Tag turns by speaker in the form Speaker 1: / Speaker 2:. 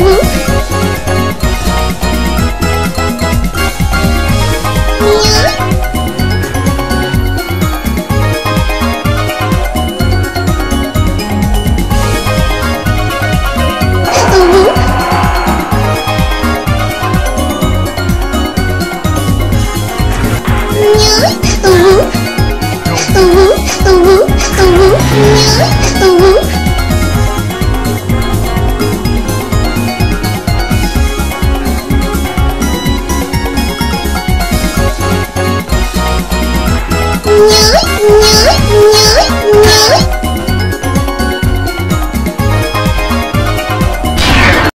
Speaker 1: nhớ. Nhớ